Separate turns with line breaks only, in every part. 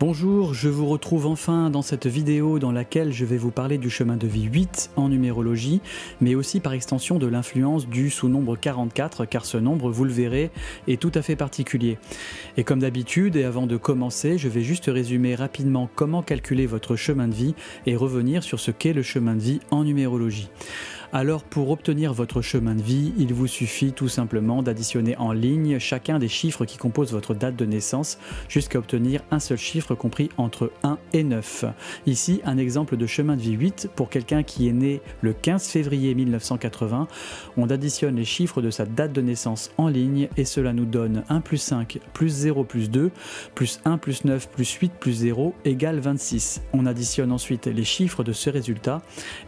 Bonjour, je vous retrouve enfin dans cette vidéo dans laquelle je vais vous parler du chemin de vie 8 en numérologie, mais aussi par extension de l'influence du sous-nombre 44, car ce nombre, vous le verrez, est tout à fait particulier. Et comme d'habitude, et avant de commencer, je vais juste résumer rapidement comment calculer votre chemin de vie et revenir sur ce qu'est le chemin de vie en numérologie. Alors pour obtenir votre chemin de vie, il vous suffit tout simplement d'additionner en ligne chacun des chiffres qui composent votre date de naissance jusqu'à obtenir un seul chiffre compris entre 1 et 9. Ici, un exemple de chemin de vie 8 pour quelqu'un qui est né le 15 février 1980. On additionne les chiffres de sa date de naissance en ligne et cela nous donne 1 plus 5 plus 0 plus 2 plus 1 plus 9 plus 8 plus 0 égale 26. On additionne ensuite les chiffres de ce résultat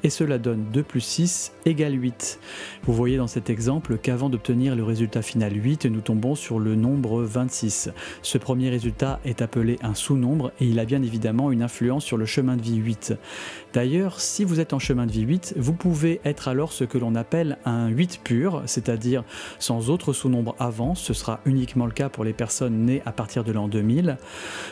et cela donne 2 plus 6 égale 8. Vous voyez dans cet exemple qu'avant d'obtenir le résultat final 8, nous tombons sur le nombre 26. Ce premier résultat est appelé un sous-nombre et il a bien évidemment une influence sur le chemin de vie 8. D'ailleurs, si vous êtes en chemin de vie 8, vous pouvez être alors ce que l'on appelle un 8 pur, c'est-à-dire sans autre sous-nombre avant, ce sera uniquement le cas pour les personnes nées à partir de l'an 2000.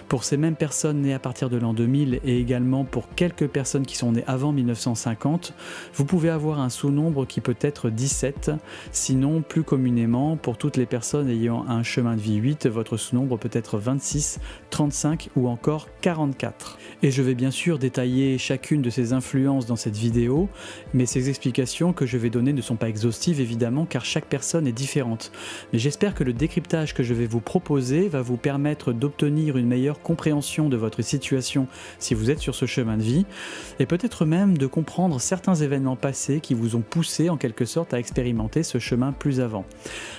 Pour ces mêmes personnes nées à partir de l'an 2000 et également pour quelques personnes qui sont nées avant 1950, vous pouvez avoir un sous-nombre qui peut être 17, sinon plus communément pour toutes les personnes ayant un chemin de vie 8, votre sous-nombre peut être 26, 35 ou encore 44. Et je vais bien sûr détailler chacune de ces influences dans cette vidéo, mais ces explications que je vais donner ne sont pas exhaustives évidemment car chaque personne est différente. Mais j'espère que le décryptage que je vais vous proposer va vous permettre d'obtenir une meilleure compréhension de votre situation si vous êtes sur ce chemin de vie, et peut-être même de comprendre certains événements passés qui vous ont poussé en quelque sorte à expérimenter ce chemin plus avant.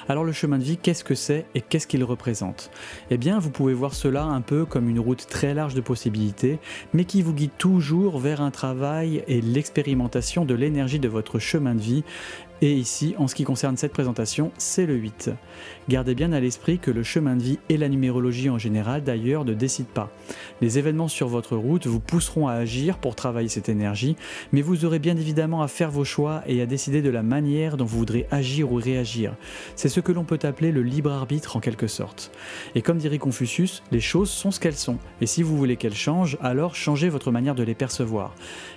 Alors le chemin de vie, qu'est-ce que c'est et qu'est-ce qu'il représente? Eh bien, vous pouvez voir cela un peu comme une route très large de possibilités, mais qui vous guide toujours vers un travail et l'expérimentation de l'énergie de votre chemin de vie et ici, en ce qui concerne cette présentation, c'est le 8. Gardez bien à l'esprit que le chemin de vie et la numérologie en général d'ailleurs ne décident pas. Les événements sur votre route vous pousseront à agir pour travailler cette énergie, mais vous aurez bien évidemment à faire vos choix et à décider de la manière dont vous voudrez agir ou réagir. C'est ce que l'on peut appeler le libre arbitre en quelque sorte. Et comme dirait Confucius, les choses sont ce qu'elles sont, et si vous voulez qu'elles changent, alors changez votre manière de les percevoir.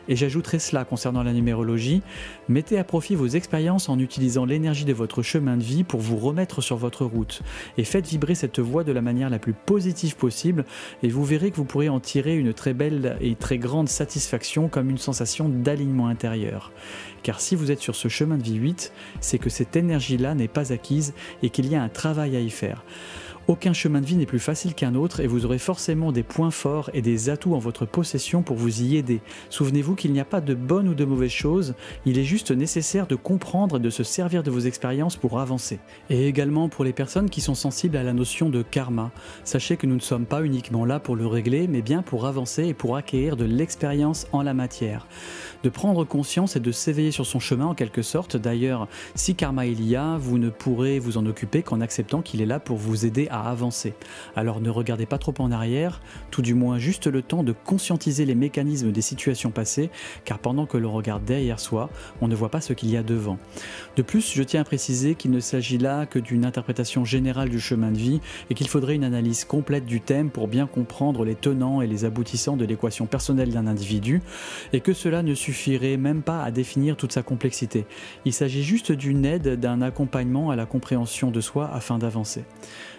Et j'ajouterai cela concernant la numérologie, mettez à profit vos expériences en utilisant l'énergie de votre chemin de vie pour vous remettre sur votre route. Et faites vibrer cette voie de la manière la plus positive possible et vous verrez que vous pourrez en tirer une très belle et très grande satisfaction comme une sensation d'alignement intérieur. Car si vous êtes sur ce chemin de vie 8, c'est que cette énergie-là n'est pas acquise et qu'il y a un travail à y faire. Aucun chemin de vie n'est plus facile qu'un autre et vous aurez forcément des points forts et des atouts en votre possession pour vous y aider. Souvenez-vous qu'il n'y a pas de bonnes ou de mauvaises choses, il est juste nécessaire de comprendre et de se servir de vos expériences pour avancer. Et également pour les personnes qui sont sensibles à la notion de karma, sachez que nous ne sommes pas uniquement là pour le régler, mais bien pour avancer et pour acquérir de l'expérience en la matière. De prendre conscience et de s'éveiller sur son chemin en quelque sorte. D'ailleurs, si karma il y a, vous ne pourrez vous en occuper qu'en acceptant qu'il est là pour vous aider à avancer. Alors ne regardez pas trop en arrière, tout du moins juste le temps de conscientiser les mécanismes des situations passées, car pendant que l'on regarde derrière soi, on ne voit pas ce qu'il y a devant. De plus, je tiens à préciser qu'il ne s'agit là que d'une interprétation générale du chemin de vie et qu'il faudrait une analyse complète du thème pour bien comprendre les tenants et les aboutissants de l'équation personnelle d'un individu, et que cela ne suffirait même pas à définir toute sa complexité. Il s'agit juste d'une aide, d'un accompagnement à la compréhension de soi afin d'avancer.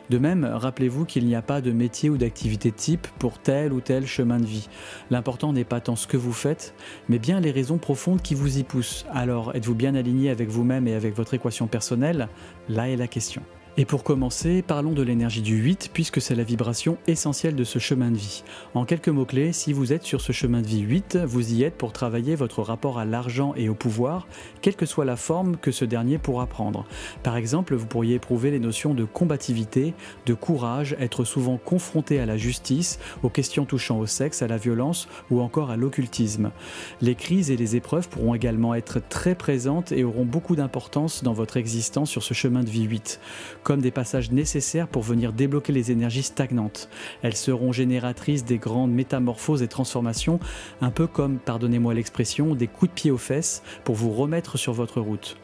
De même, rappelez-vous qu'il n'y a pas de métier ou d'activité type pour tel ou tel chemin de vie. L'important n'est pas tant ce que vous faites, mais bien les raisons profondes qui vous y poussent. Alors, êtes-vous bien aligné avec vous-même et avec votre équation personnelle? Là est la question. Et pour commencer, parlons de l'énergie du 8 puisque c'est la vibration essentielle de ce chemin de vie. En quelques mots-clés, si vous êtes sur ce chemin de vie 8, vous y êtes pour travailler votre rapport à l'argent et au pouvoir, quelle que soit la forme que ce dernier pourra prendre. Par exemple, vous pourriez éprouver les notions de combativité, de courage, être souvent confronté à la justice, aux questions touchant au sexe, à la violence ou encore à l'occultisme. Les crises et les épreuves pourront également être très présentes et auront beaucoup d'importance dans votre existence sur ce chemin de vie 8 comme des passages nécessaires pour venir débloquer les énergies stagnantes. Elles seront génératrices des grandes métamorphoses et transformations, un peu comme, pardonnez-moi l'expression, des coups de pied aux fesses pour vous remettre sur votre route.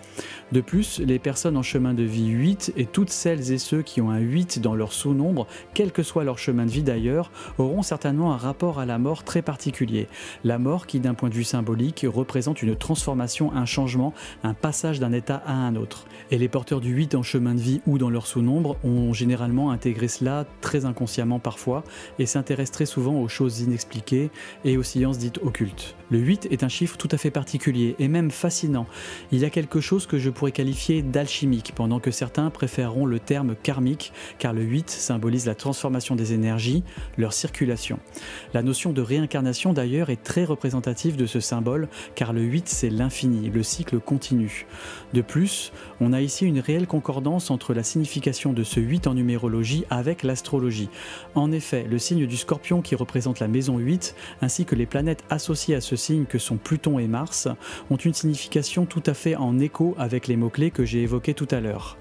De plus, les personnes en chemin de vie 8 et toutes celles et ceux qui ont un 8 dans leur sous-nombre, quel que soit leur chemin de vie d'ailleurs, auront certainement un rapport à la mort très particulier. La mort qui, d'un point de vue symbolique, représente une transformation, un changement, un passage d'un état à un autre. Et les porteurs du 8 en chemin de vie ou dans leur sous-nombre ont généralement intégré cela très inconsciemment parfois et s'intéressent très souvent aux choses inexpliquées et aux sciences dites occultes. Le 8 est un chiffre tout à fait particulier et même fascinant. Il y a quelque chose que je pourrais qualifier d'alchimique, pendant que certains préféreront le terme karmique, car le 8 symbolise la transformation des énergies, leur circulation. La notion de réincarnation d'ailleurs est très représentative de ce symbole, car le 8 c'est l'infini, le cycle continu. De plus, on a ici une réelle concordance entre la signification de ce 8 en numérologie avec l'astrologie. En effet, le signe du scorpion qui représente la maison 8, ainsi que les planètes associées à ce signes que sont Pluton et Mars ont une signification tout à fait en écho avec les mots-clés que j'ai évoqués tout à l'heure.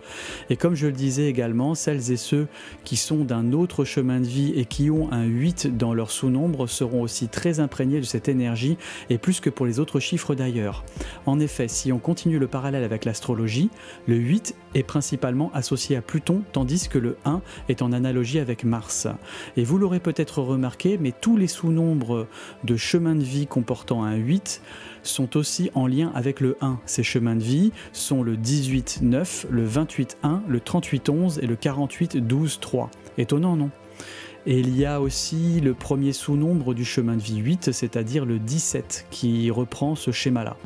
Et comme je le disais également, celles et ceux qui sont d'un autre chemin de vie et qui ont un 8 dans leur sous-nombre seront aussi très imprégnés de cette énergie et plus que pour les autres chiffres d'ailleurs. En effet, si on continue le parallèle avec l'astrologie, le 8 est principalement associé à Pluton tandis que le 1 est en analogie avec Mars. Et vous l'aurez peut-être remarqué, mais tous les sous-nombres de chemin de vie comportent un 8 sont aussi en lien avec le 1. Ces chemins de vie sont le 18-9, le 28-1, le 38-11 et le 48-12-3. Étonnant, non? Et il y a aussi le premier sous-nombre du chemin de vie 8, c'est-à-dire le 17, qui reprend ce schéma-là.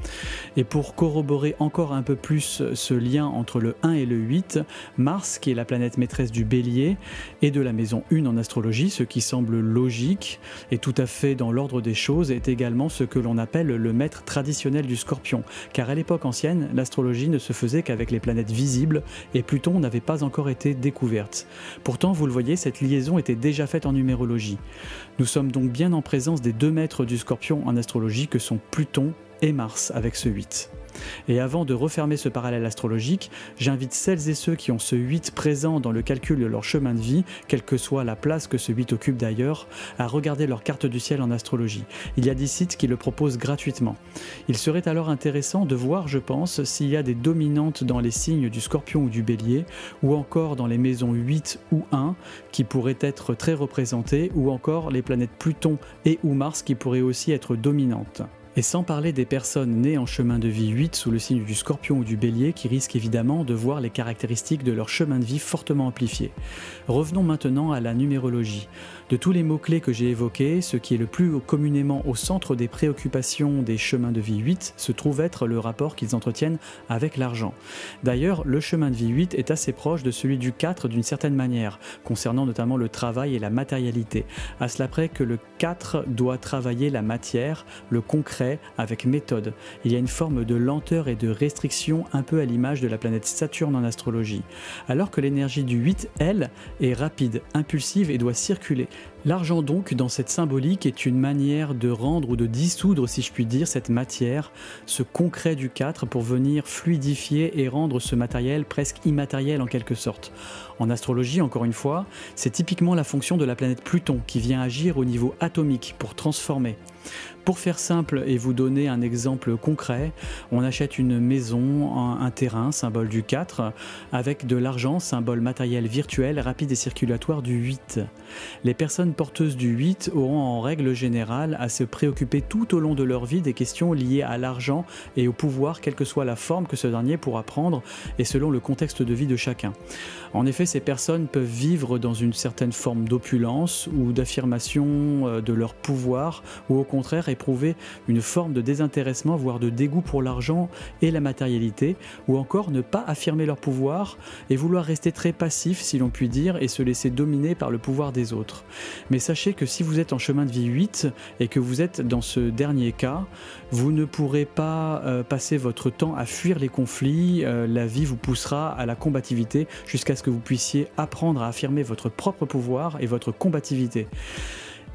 Et pour corroborer encore un peu plus ce lien entre le 1 et le 8, Mars, qui est la planète maîtresse du bélier et de la maison 1 en astrologie, ce qui semble logique et tout à fait dans l'ordre des choses, est également ce que l'on appelle le maître traditionnel du scorpion. Car à l'époque ancienne, l'astrologie ne se faisait qu'avec les planètes visibles et Pluton n'avait pas encore été découverte. Pourtant, vous le voyez, cette liaison était déjà faite en numérologie. Nous sommes donc bien en présence des deux maîtres du scorpion en astrologie que sont Pluton et Mars avec ce 8. Et avant de refermer ce parallèle astrologique, j'invite celles et ceux qui ont ce 8 présent dans le calcul de leur chemin de vie, quelle que soit la place que ce 8 occupe d'ailleurs, à regarder leur carte du ciel en astrologie. Il y a des sites qui le proposent gratuitement. Il serait alors intéressant de voir, je pense, s'il y a des dominantes dans les signes du scorpion ou du bélier, ou encore dans les maisons 8 ou 1 qui pourraient être très représentées, ou encore les planètes Pluton et ou Mars qui pourraient aussi être dominantes. Et sans parler des personnes nées en chemin de vie 8 sous le signe du scorpion ou du bélier qui risquent évidemment de voir les caractéristiques de leur chemin de vie fortement amplifiées. Revenons maintenant à la numérologie. De tous les mots-clés que j'ai évoqués, ce qui est le plus communément au centre des préoccupations des chemins de vie 8 se trouve être le rapport qu'ils entretiennent avec l'argent. D'ailleurs, le chemin de vie 8 est assez proche de celui du 4 d'une certaine manière, concernant notamment le travail et la matérialité. À cela près que le 4 doit travailler la matière, le concret, avec méthode. Il y a une forme de lenteur et de restriction un peu à l'image de la planète Saturne en astrologie. Alors que l'énergie du 8, elle, est rapide, impulsive et doit circuler. L'argent donc, dans cette symbolique, est une manière de rendre ou de dissoudre, si je puis dire, cette matière, ce concret du 4, pour venir fluidifier et rendre ce matériel presque immatériel en quelque sorte. En astrologie, encore une fois, c'est typiquement la fonction de la planète Pluton qui vient agir au niveau atomique pour transformer. Pour faire simple et vous donner un exemple concret, on achète une maison, un, terrain, symbole du 4, avec de l'argent, symbole matériel virtuel, rapide et circulatoire du 8. Les personnes porteuses du 8 auront en règle générale à se préoccuper tout au long de leur vie des questions liées à l'argent et au pouvoir, quelle que soit la forme que ce dernier pourra prendre et selon le contexte de vie de chacun. En effet, ces personnes peuvent vivre dans une certaine forme d'opulence ou d'affirmation euh, de leur pouvoir ou au contraire éprouver une forme de désintéressement, voire de dégoût pour l'argent et la matérialité, ou encore ne pas affirmer leur pouvoir et vouloir rester très passif, si l'on peut dire, et se laisser dominer par le pouvoir des autres. Mais sachez que si vous êtes en chemin de vie 8 et que vous êtes dans ce dernier cas, vous ne pourrez pas euh, passer votre temps à fuir les conflits, euh, la vie vous poussera à la combativité jusqu'à que vous puissiez apprendre à affirmer votre propre pouvoir et votre combativité.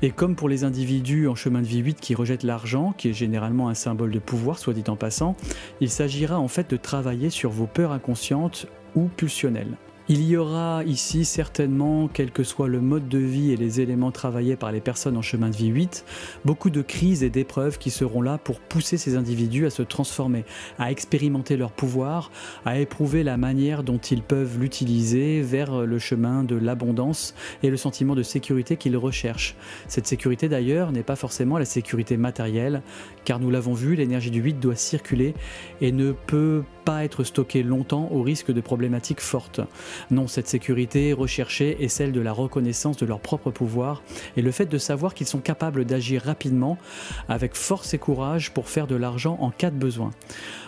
Et comme pour les individus en chemin de vie 8 qui rejettent l'argent, qui est généralement un symbole de pouvoir, soit dit en passant, il s'agira en fait de travailler sur vos peurs inconscientes ou pulsionnelles. Il y aura ici certainement, quel que soit le mode de vie et les éléments travaillés par les personnes en chemin de vie 8, beaucoup de crises et d'épreuves qui seront là pour pousser ces individus à se transformer, à expérimenter leur pouvoir, à éprouver la manière dont ils peuvent l'utiliser vers le chemin de l'abondance et le sentiment de sécurité qu'ils recherchent. Cette sécurité d'ailleurs n'est pas forcément la sécurité matérielle, car nous l'avons vu, l'énergie du 8 doit circuler et ne peut pas être stockée longtemps au risque de problématiques fortes. Non, cette sécurité recherchée est celle de la reconnaissance de leur propre pouvoir et le fait de savoir qu'ils sont capables d'agir rapidement, avec force et courage pour faire de l'argent en cas de besoin.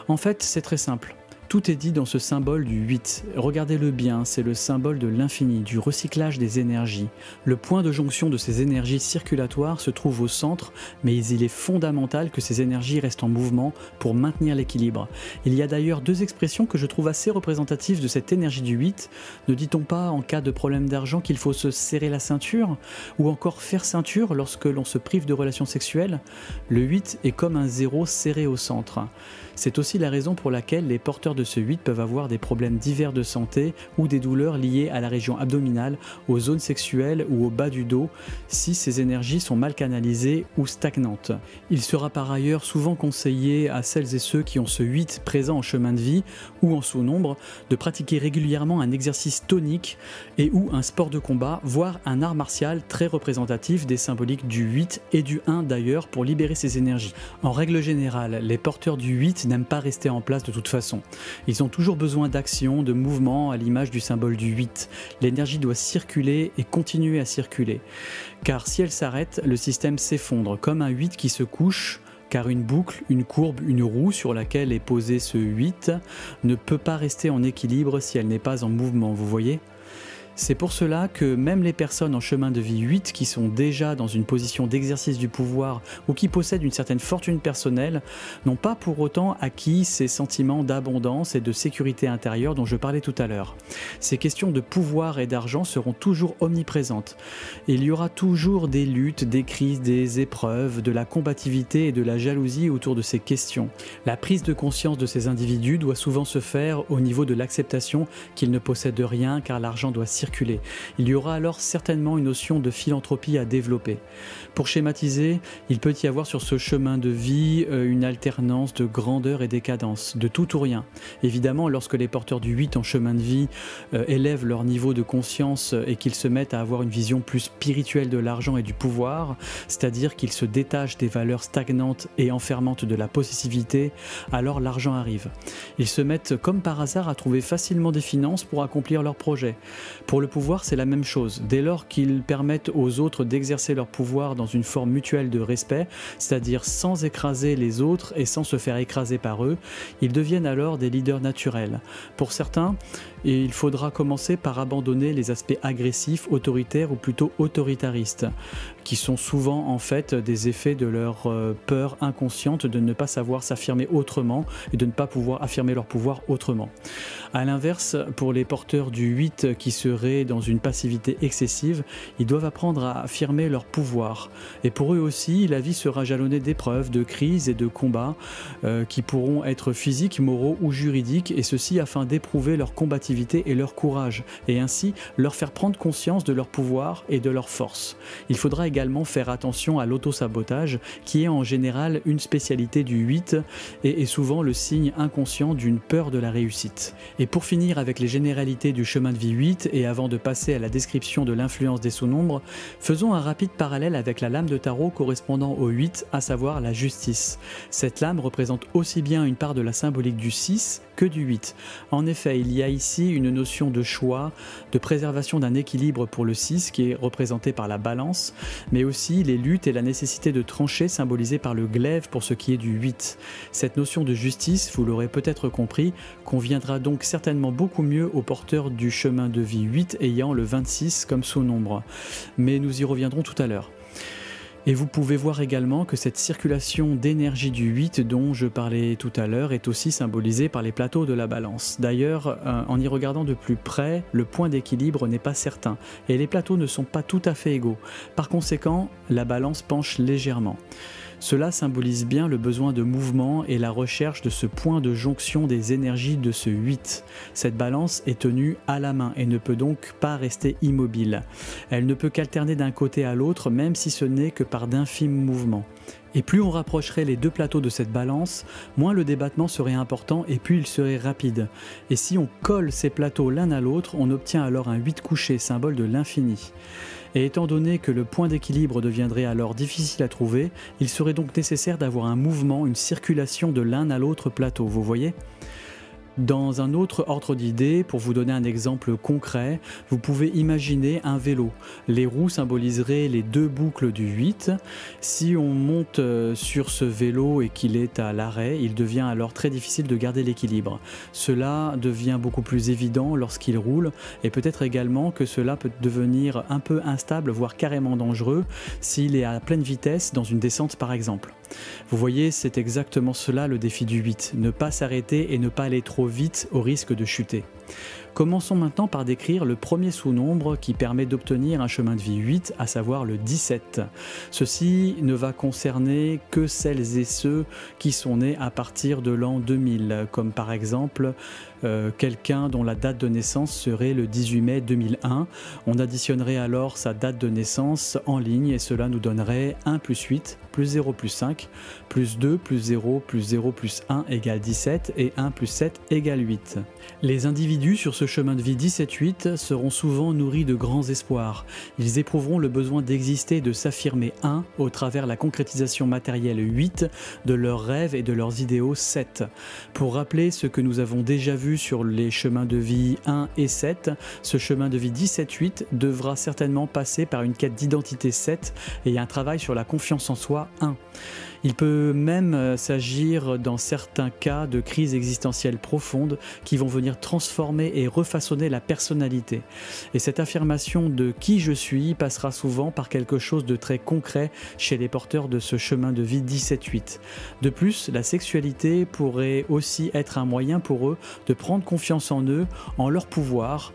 En fait, c'est très simple. Tout est dit dans ce symbole du 8. Regardez-le bien, c'est le symbole de l'infini, du recyclage des énergies. Le point de jonction de ces énergies circulatoires se trouve au centre, mais il est fondamental que ces énergies restent en mouvement pour maintenir l'équilibre. Il y a d'ailleurs deux expressions que je trouve assez représentatives de cette énergie du 8. Ne dit-on pas en cas de problème d'argent qu'il faut se serrer la ceinture Ou encore faire ceinture lorsque l'on se prive de relations sexuelles? Le 8 est comme un zéro serré au centre. C'est aussi la raison pour laquelle les porteurs de ce 8 peuvent avoir des problèmes divers de santé ou des douleurs liées à la région abdominale, aux zones sexuelles ou au bas du dos si ces énergies sont mal canalisées ou stagnantes. Il sera par ailleurs souvent conseillé à celles et ceux qui ont ce 8 présent en chemin de vie ou en sous-nombre de pratiquer régulièrement un exercice tonique et ou un sport de combat, voire un art martial très représentatif des symboliques du 8 et du 1 d'ailleurs pour libérer ces énergies. En règle générale, les porteurs du 8 n'aiment pas rester en place de toute façon. Ils ont toujours besoin d'action, de mouvement, à l'image du symbole du 8. L'énergie doit circuler et continuer à circuler. Car si elle s'arrête, le système s'effondre, comme un 8 qui se couche car une boucle, une courbe, une roue sur laquelle est posé ce 8 ne peut pas rester en équilibre si elle n'est pas en mouvement, vous voyez? C'est pour cela que même les personnes en chemin de vie 8 qui sont déjà dans une position d'exercice du pouvoir ou qui possèdent une certaine fortune personnelle n'ont pas pour autant acquis ces sentiments d'abondance et de sécurité intérieure dont je parlais tout à l'heure. Ces questions de pouvoir et d'argent seront toujours omniprésentes. Il y aura toujours des luttes, des crises, des épreuves, de la combativité et de la jalousie autour de ces questions. La prise de conscience de ces individus doit souvent se faire au niveau de l'acceptation qu'ils ne possèdent rien car l'argent doit circuler il y aura alors certainement une notion de philanthropie à développer. Pour schématiser, il peut y avoir sur ce chemin de vie euh, une alternance de grandeur et décadence, de tout ou rien. Évidemment, lorsque les porteurs du 8 en chemin de vie euh, élèvent leur niveau de conscience et qu'ils se mettent à avoir une vision plus spirituelle de l'argent et du pouvoir, c'est-à-dire qu'ils se détachent des valeurs stagnantes et enfermantes de la possessivité, alors l'argent arrive. Ils se mettent comme par hasard à trouver facilement des finances pour accomplir leurs projets. Le pouvoir, c'est la même chose. Dès lors qu'ils permettent aux autres d'exercer leur pouvoir dans une forme mutuelle de respect, c'est-à-dire sans écraser les autres et sans se faire écraser par eux, ils deviennent alors des leaders naturels. Pour certains, il faudra commencer par abandonner les aspects agressifs, autoritaires ou plutôt autoritaristes, qui sont souvent en fait des effets de leur euh, peur inconsciente de ne pas savoir s'affirmer autrement et de ne pas pouvoir affirmer leur pouvoir autrement. A l'inverse, pour les porteurs du 8 qui seraient dans une passivité excessive, ils doivent apprendre à affirmer leur pouvoir. Et pour eux aussi, la vie sera jalonnée d'épreuves, de crises et de combats euh, qui pourront être physiques, moraux ou juridiques, et ceci afin d'éprouver leur combativité et leur courage, et ainsi leur faire prendre conscience de leur pouvoir et de leur force. Il faudra également faire attention à l'autosabotage, qui est en général une spécialité du 8 et est souvent le signe inconscient d'une peur de la réussite. Et pour finir avec les généralités du chemin de vie 8 et avant de passer à la description de l'influence des sous-nombres, faisons un rapide parallèle avec la lame de tarot correspondant au 8, à savoir la justice. Cette lame représente aussi bien une part de la symbolique du 6 que du 8. En effet, il y a ici une notion de choix, de préservation d'un équilibre pour le 6 qui est représenté par la balance, mais aussi les luttes et la nécessité de trancher symbolisée par le glaive pour ce qui est du 8. Cette notion de justice, vous l'aurez peut-être compris, conviendra donc certainement beaucoup mieux aux porteurs du chemin de vie 8 ayant le 26 comme sous-nombre. Mais nous y reviendrons tout à l'heure. Et vous pouvez voir également que cette circulation d'énergie du 8 dont je parlais tout à l'heure est aussi symbolisée par les plateaux de la balance. D'ailleurs, euh, en y regardant de plus près, le point d'équilibre n'est pas certain et les plateaux ne sont pas tout à fait égaux. Par conséquent, la balance penche légèrement. Cela symbolise bien le besoin de mouvement et la recherche de ce point de jonction des énergies de ce 8. Cette balance est tenue à la main et ne peut donc pas rester immobile. Elle ne peut qu'alterner d'un côté à l'autre même si ce n'est que par d'infimes mouvements. Et plus on rapprocherait les deux plateaux de cette balance, moins le débattement serait important et plus il serait rapide. Et si on colle ces plateaux l'un à l'autre, on obtient alors un 8 couché, symbole de l'infini. Et étant donné que le point d'équilibre deviendrait alors difficile à trouver, il serait donc nécessaire d'avoir un mouvement, une circulation de l'un à l'autre plateau, vous voyez? Dans un autre ordre d'idées, pour vous donner un exemple concret, vous pouvez imaginer un vélo. Les roues symboliseraient les deux boucles du 8. Si on monte euh, sur ce vélo et qu'il est à l'arrêt, il devient alors très difficile de garder l'équilibre. Cela devient beaucoup plus évident lorsqu'il roule et peut-être également que cela peut devenir un peu instable, voire carrément dangereux, s'il est à pleine vitesse dans une descente par exemple. Vous voyez, c'est exactement cela le défi du 8, ne pas s'arrêter et ne pas aller trop vite au risque de chuter. Commençons maintenant par décrire le premier sous-nombre qui permet d'obtenir un chemin de vie 8, à savoir le 17. Ceci ne va concerner que celles et ceux qui sont nés à partir de l'an 2000, comme par exemple euh, quelqu'un dont la date de naissance serait le 18 mai 2001. On additionnerait alors sa date de naissance en ligne et cela nous donnerait 1 plus 8 plus 0 plus 5 plus 2 plus 0 plus 0 plus 1 égale 17 et 1 plus 7 égale 8. Les individus sur ce chemin de vie 17-8 seront souvent nourris de grands espoirs. Ils éprouveront le besoin d'exister et de s'affirmer 1 au travers la concrétisation matérielle 8 de leurs rêves et de leurs idéaux 7. Pour rappeler ce que nous avons déjà vu sur les chemins de vie 1 et 7, ce chemin de vie 17-8 devra certainement passer par une quête d'identité 7 et un travail sur la confiance en soi 1. Il peut même euh, s'agir dans certains cas de crises existentielles profondes qui vont venir transformer et refaçonner la personnalité. Et cette affirmation de qui je suis passera souvent par quelque chose de très concret chez les porteurs de ce chemin de vie 17-8. De plus, la sexualité pourrait aussi être un moyen pour eux de prendre confiance en eux, en leur pouvoir,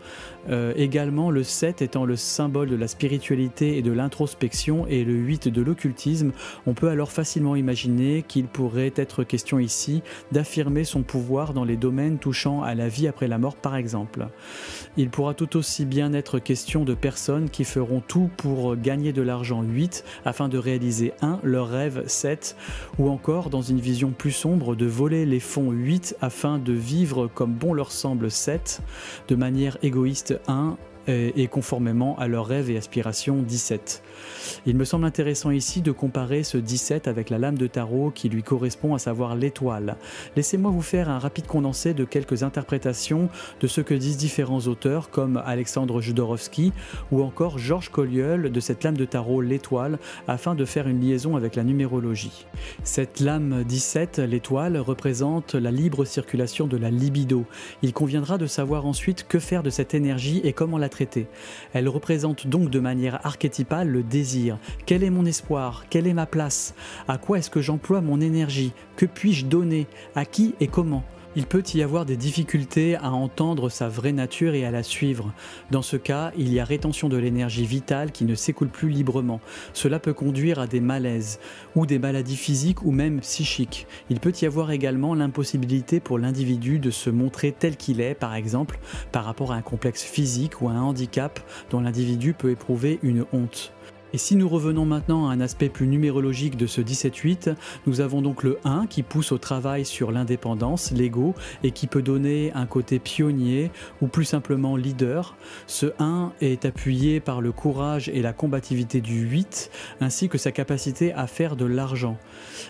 euh, également, le 7 étant le symbole de la spiritualité et de l'introspection et le 8 de l'occultisme, on peut alors facilement imaginer qu'il pourrait être question ici d'affirmer son pouvoir dans les domaines touchant à la vie après la mort par exemple. Il pourra tout aussi bien être question de personnes qui feront tout pour gagner de l'argent 8 afin de réaliser 1 leur rêve 7 ou encore dans une vision plus sombre de voler les fonds 8 afin de vivre comme bon leur semble 7 de manière égoïste 1 et conformément à leurs rêves et aspirations 17. Il me semble intéressant ici de comparer ce 17 avec la lame de tarot qui lui correspond à savoir l'étoile. Laissez-moi vous faire un rapide condensé de quelques interprétations de ce que disent différents auteurs comme Alexandre Jodorowsky ou encore Georges Colliel de cette lame de tarot l'étoile afin de faire une liaison avec la numérologie. Cette lame 17, l'étoile, représente la libre circulation de la libido. Il conviendra de savoir ensuite que faire de cette énergie et comment la traiter. Elle représente donc de manière archétypale le désir. Quel est mon espoir? Quelle est ma place? À quoi est-ce que j'emploie mon énergie? Que puis-je donner? À qui et comment? Il peut y avoir des difficultés à entendre sa vraie nature et à la suivre. Dans ce cas, il y a rétention de l'énergie vitale qui ne s'écoule plus librement. Cela peut conduire à des malaises ou des maladies physiques ou même psychiques. Il peut y avoir également l'impossibilité pour l'individu de se montrer tel qu'il est, par exemple, par rapport à un complexe physique ou à un handicap dont l'individu peut éprouver une honte. Et si nous revenons maintenant à un aspect plus numérologique de ce 17-8, nous avons donc le 1 qui pousse au travail sur l'indépendance, l'ego, et qui peut donner un côté pionnier ou plus simplement leader. Ce 1 est appuyé par le courage et la combativité du 8, ainsi que sa capacité à faire de l'argent.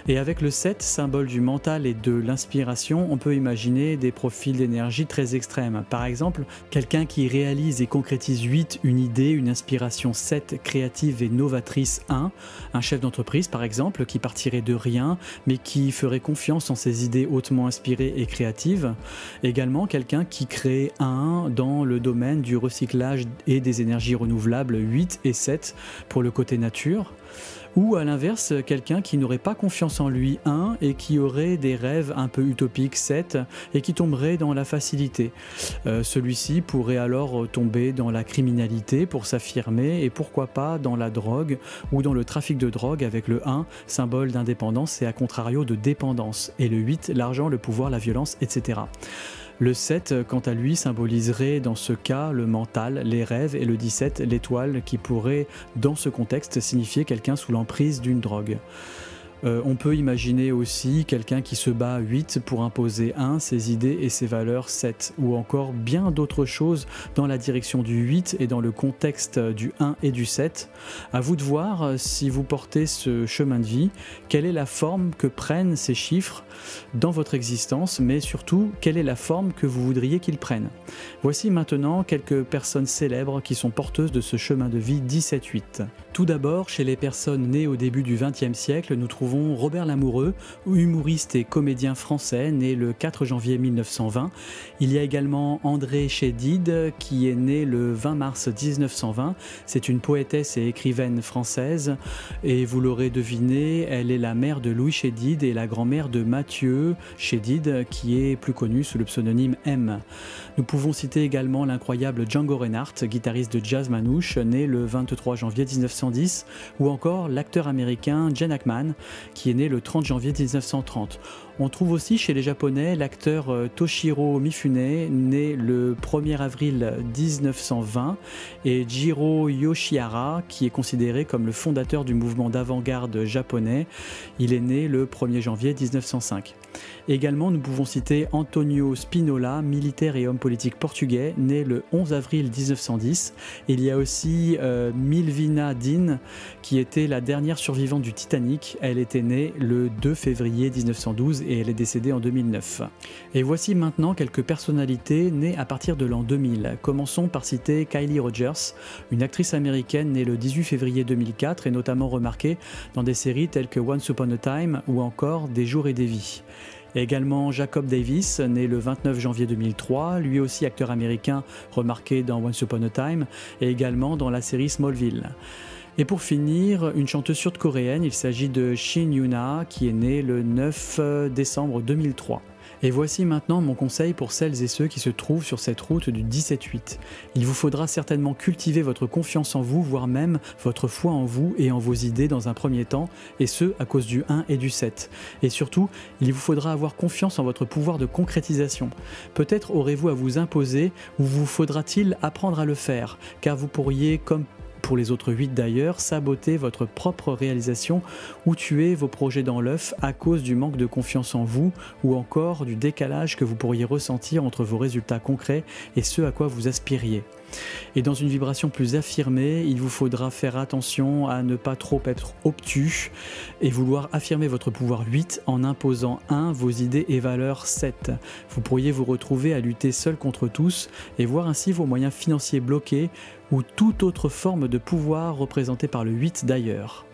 Et avec le 7, symbole du mental et de l'inspiration, on peut imaginer des profils d'énergie très extrêmes. Par exemple, quelqu'un qui réalise et concrétise 8 une idée, une inspiration 7 créative et novatrice 1, un chef d'entreprise par exemple qui partirait de rien mais qui ferait confiance en ses idées hautement inspirées et créatives. Également quelqu'un qui crée 1 dans le domaine du recyclage et des énergies renouvelables 8 et 7 pour le côté nature ou à l'inverse quelqu'un qui n'aurait pas confiance en lui 1 et qui aurait des rêves un peu utopiques 7 et qui tomberait dans la facilité. Euh, celui-ci pourrait alors tomber dans la criminalité pour s'affirmer et pourquoi pas dans la drogue ou dans le trafic de drogue avec le 1 symbole d'indépendance et à contrario de dépendance et le 8 l'argent, le pouvoir, la violence, etc. Le 7, quant à lui, symboliserait dans ce cas le mental, les rêves, et le 17, l'étoile, qui pourrait, dans ce contexte, signifier quelqu'un sous l'emprise d'une drogue. Euh, on peut imaginer aussi quelqu'un qui se bat 8 pour imposer 1, ses idées et ses valeurs 7, ou encore bien d'autres choses dans la direction du 8 et dans le contexte du 1 et du 7. À vous de voir euh, si vous portez ce chemin de vie, quelle est la forme que prennent ces chiffres dans votre existence, mais surtout quelle est la forme que vous voudriez qu'ils prennent? Voici maintenant quelques personnes célèbres qui sont porteuses de ce chemin de vie 17-8. Tout d'abord, chez les personnes nées au début du XXe siècle, nous trouvons Robert Lamoureux, humoriste et comédien français, né le 4 janvier 1920. Il y a également André Chédid, qui est né le 20 mars 1920. C'est une poétesse et écrivaine française, et vous l'aurez deviné, elle est la mère de Louis Chédid et la grand-mère de Mathieu Chédid, qui est plus connu sous le pseudonyme M. Nous pouvons citer également l'incroyable Django Reinhardt, guitariste de jazz manouche, né le 23 janvier 1910, ou encore l'acteur américain Jen Ackman, qui est né le 30 janvier 1930. On trouve aussi chez les Japonais l'acteur euh, Toshiro Mifune, né le 1er avril 1920, et Jiro Yoshihara, qui est considéré comme le fondateur du mouvement d'avant-garde japonais. Il est né le 1er janvier 1905. Également, nous pouvons citer Antonio Spinola, militaire et homme politique portugais, né le 11 avril 1910. Il y a aussi euh, Milvina Dean, qui était la dernière survivante du Titanic. Elle était née le 2 février 1912 et elle est décédée en 2009. Et voici maintenant quelques personnalités nées à partir de l'an 2000. Commençons par citer Kylie Rogers, une actrice américaine née le 18 février 2004 et notamment remarquée dans des séries telles que Once Upon a Time ou encore Des jours et des vies. également Jacob Davis, né le 29 janvier 2003, lui aussi acteur américain remarqué dans Once Upon a Time et également dans la série Smallville. Et pour finir, une chanteuse sud-coréenne, il s'agit de Shin Yuna qui est née le 9 décembre 2003. Et voici maintenant mon conseil pour celles et ceux qui se trouvent sur cette route du 17-8. Il vous faudra certainement cultiver votre confiance en vous, voire même votre foi en vous et en vos idées dans un premier temps, et ce à cause du 1 et du 7. Et surtout, il vous faudra avoir confiance en votre pouvoir de concrétisation. Peut-être aurez-vous à vous imposer ou vous faudra-t-il apprendre à le faire, car vous pourriez, comme pour les autres 8 d'ailleurs, saboter votre propre réalisation ou tuer vos projets dans l'œuf à cause du manque de confiance en vous ou encore du décalage que vous pourriez ressentir entre vos résultats concrets et ce à quoi vous aspiriez. Et dans une vibration plus affirmée, il vous faudra faire attention à ne pas trop être obtus et vouloir affirmer votre pouvoir 8 en imposant 1 vos idées et valeurs 7. Vous pourriez vous retrouver à lutter seul contre tous et voir ainsi vos moyens financiers bloqués ou toute autre forme de pouvoir représentée par le 8 d'ailleurs.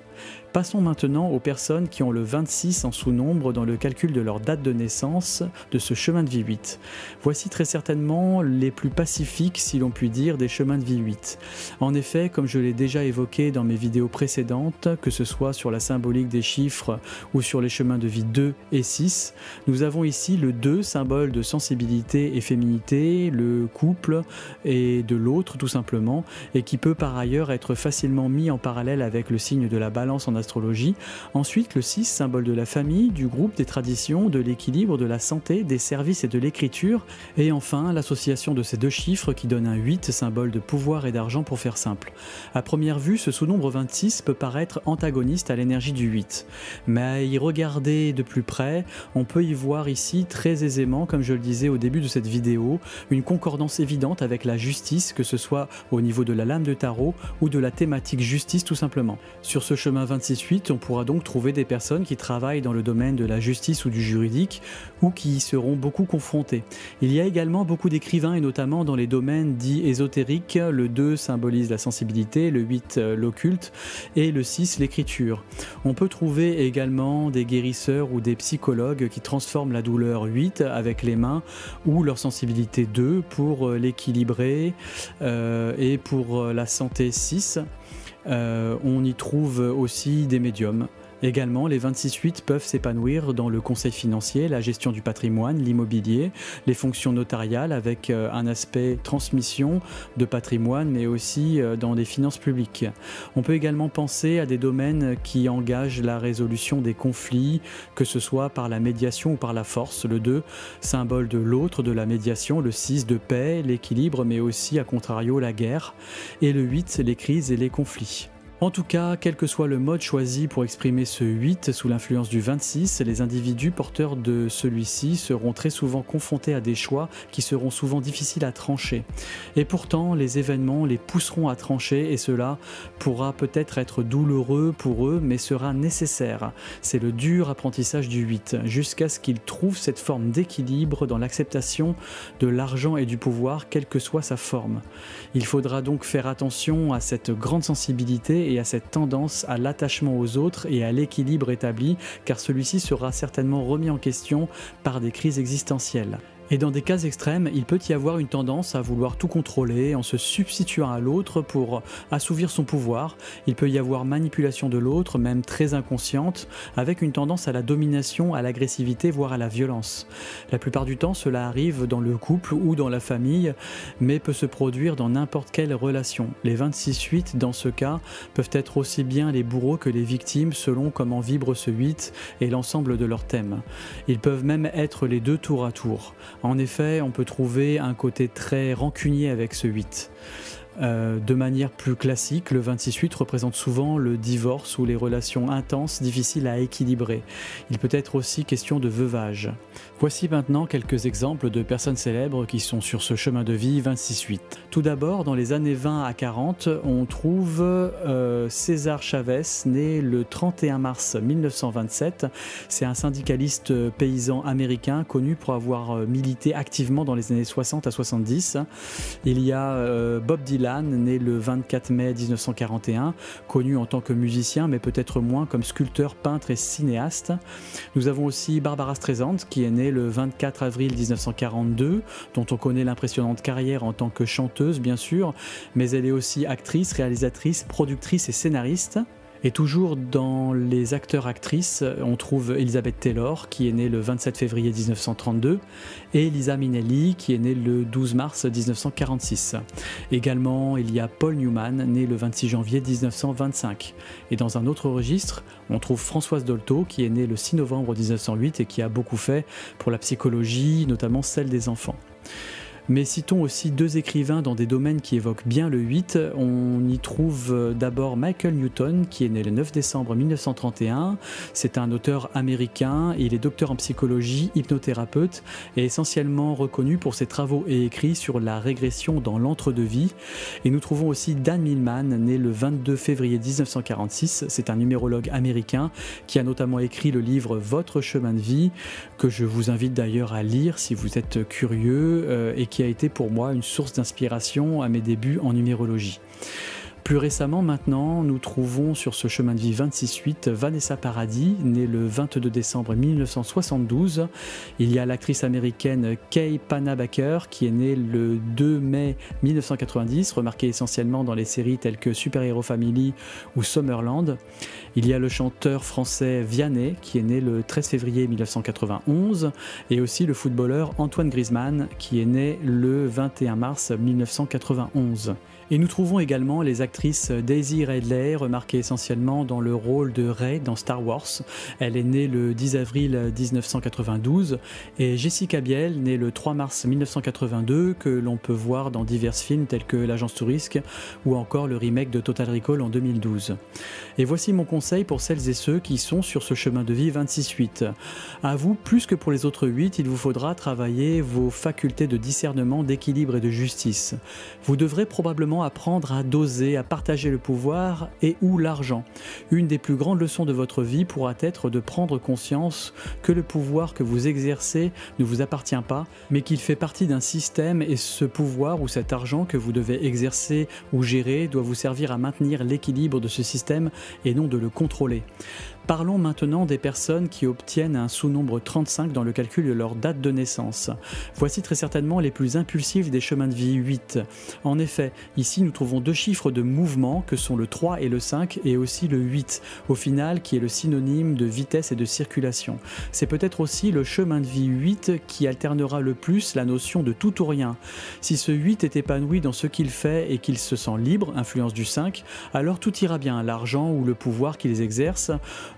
Passons maintenant aux personnes qui ont le 26 en sous-nombre dans le calcul de leur date de naissance de ce chemin de vie 8. Voici très certainement les plus pacifiques, si l'on peut dire, des chemins de vie 8. En effet, comme je l'ai déjà évoqué dans mes vidéos précédentes, que ce soit sur la symbolique des chiffres ou sur les chemins de vie 2 et 6, nous avons ici le 2, symbole de sensibilité et féminité, le couple et de l'autre tout simplement, et qui peut par ailleurs être facilement mis en parallèle avec le signe de la balance en astrologie Ensuite, le 6, symbole de la famille, du groupe, des traditions, de l'équilibre, de la santé, des services et de l'écriture. Et enfin, l'association de ces deux chiffres qui donne un 8, symbole de pouvoir et d'argent pour faire simple. À première vue, ce sous-nombre 26 peut paraître antagoniste à l'énergie du 8. Mais à y regarder de plus près, on peut y voir ici très aisément, comme je le disais au début de cette vidéo, une concordance évidente avec la justice, que ce soit au niveau de la lame de tarot ou de la thématique justice tout simplement. Sur ce chemin 26 suite, on pourra donc trouver des personnes qui travaillent dans le domaine de la justice ou du juridique ou qui y seront beaucoup confrontées. Il y a également beaucoup d'écrivains et notamment dans les domaines dits ésotériques. Le 2 symbolise la sensibilité, le 8 euh, l'occulte et le 6 l'écriture. On peut trouver également des guérisseurs ou des psychologues qui transforment la douleur 8 avec les mains ou leur sensibilité 2 pour euh, l'équilibrer euh, et pour la santé 6. On y trouve aussi des médiums. Également, les 26-8 peuvent s'épanouir dans le conseil financier, la gestion du patrimoine, l'immobilier, les fonctions notariales avec euh, un aspect transmission de patrimoine, mais aussi euh, dans des finances publiques. On peut également penser à des domaines qui engagent la résolution des conflits, que ce soit par la médiation ou par la force. Le 2, symbole de l'autre, de la médiation. Le 6, de paix, l'équilibre, mais aussi, à contrario, la guerre. Et le 8, les crises et les conflits. En tout cas, quel que soit le mode choisi pour exprimer ce 8 sous l'influence du 26, les individus porteurs de celui-ci seront très souvent confrontés à des choix qui seront souvent difficiles à trancher. Et pourtant, les événements les pousseront à trancher et cela pourra peut-être être douloureux pour eux, mais sera nécessaire. C'est le dur apprentissage du 8, jusqu'à ce qu'ils trouvent cette forme d'équilibre dans l'acceptation de l'argent et du pouvoir, quelle que soit sa forme. Il faudra donc faire attention à cette grande sensibilité et à cette tendance à l'attachement aux autres et à l'équilibre établi, car celui-ci sera certainement remis en question par des crises existentielles. Et dans des cas extrêmes, il peut y avoir une tendance à vouloir tout contrôler en se substituant à l'autre pour assouvir son pouvoir. Il peut y avoir manipulation de l'autre, même très inconsciente, avec une tendance à la domination, à l'agressivité, voire à la violence. La plupart du temps, cela arrive dans le couple ou dans la famille, mais peut se produire dans n'importe quelle relation. Les 26-8, dans ce cas, peuvent être aussi bien les bourreaux que les victimes selon comment vibre ce 8 et l'ensemble de leur thème. Ils peuvent même être les deux tour à tour. En effet, on peut trouver un côté très rancunier avec ce 8. Euh, de manière plus classique, le 26-8 représente souvent le divorce ou les relations intenses difficiles à équilibrer. Il peut être aussi question de veuvage. Voici maintenant quelques exemples de personnes célèbres qui sont sur ce chemin de vie 26-8. Tout d'abord, dans les années 20 à 40, on trouve euh, César Chavez, né le 31 mars 1927. C'est un syndicaliste paysan américain connu pour avoir euh, milité activement dans les années 60 à 70. Il y a Bob Dylan né le 24 mai 1941, connu en tant que musicien, mais peut-être moins comme sculpteur, peintre et cinéaste. Nous avons aussi Barbara Streisand, qui est née le 24 avril 1942, dont on connaît l'impressionnante carrière en tant que chanteuse, bien sûr, mais elle est aussi actrice, réalisatrice, productrice et scénariste. Et toujours dans les acteurs-actrices, on trouve Elizabeth Taylor, qui est née le 27 février 1932, et Lisa Minnelli, qui est née le 12 mars 1946. Également, il y a Paul Newman, né le 26 janvier 1925. Et dans un autre registre, on trouve Françoise Dolto, qui est née le 6 novembre 1908 et qui a beaucoup fait pour la psychologie, notamment celle des enfants. Mais citons aussi deux écrivains dans des domaines qui évoquent bien le 8. On y trouve euh, d'abord Michael Newton, qui est né le 9 décembre 1931. C'est un auteur américain, il est docteur en psychologie, hypnothérapeute et essentiellement reconnu pour ses travaux et écrits sur la régression dans l'entre-deux-vie. Et nous trouvons aussi Dan Millman, né le 22 février 1946. C'est un numérologue américain qui a notamment écrit le livre Votre chemin de vie, que je vous invite d'ailleurs à lire si vous êtes curieux euh, et qui qui a été pour moi une source d'inspiration à mes débuts en numérologie. Plus récemment maintenant, nous trouvons sur ce chemin de vie 26-8 Vanessa Paradis, née le 22 décembre 1972. Il y a l'actrice américaine Kay Panabaker qui est née le 2 mai 1990, remarquée essentiellement dans les séries telles que Super Hero Family ou Summerland. Il y a le chanteur français Vianney qui est né le 13 février 1991 et aussi le footballeur Antoine Griezmann qui est né le 21 mars 1991. Et nous trouvons également les actrices Daisy Ridley, remarquée essentiellement dans le rôle de Rey dans Star Wars. Elle est née le 10 avril 1992, et Jessica Biel, née le 3 mars 1982, que l'on peut voir dans divers films tels que L'Agence Tourisque ou encore le remake de Total Recall en 2012. Et voici mon conseil pour celles et ceux qui sont sur ce chemin de vie 26-8. À vous, plus que pour les autres 8, il vous faudra travailler vos facultés de discernement, d'équilibre et de justice. Vous devrez probablement apprendre à doser, à partager le pouvoir et ou l'argent. Une des plus grandes leçons de votre vie pourra être de prendre conscience que le pouvoir que vous exercez ne vous appartient pas, mais qu'il fait partie d'un système et ce pouvoir ou cet argent que vous devez exercer ou gérer doit vous servir à maintenir l'équilibre de ce système et non de le contrôler. Parlons maintenant des personnes qui obtiennent un sous-nombre 35 dans le calcul de leur date de naissance. Voici très certainement les plus impulsifs des chemins de vie 8. En effet, ici nous trouvons deux chiffres de mouvement que sont le 3 et le 5 et aussi le 8, au final qui est le synonyme de vitesse et de circulation. C'est peut-être aussi le chemin de vie 8 qui alternera le plus la notion de tout ou rien. Si ce 8 est épanoui dans ce qu'il fait et qu'il se sent libre, influence du 5, alors tout ira bien. L'argent ou le pouvoir qu'ils exercent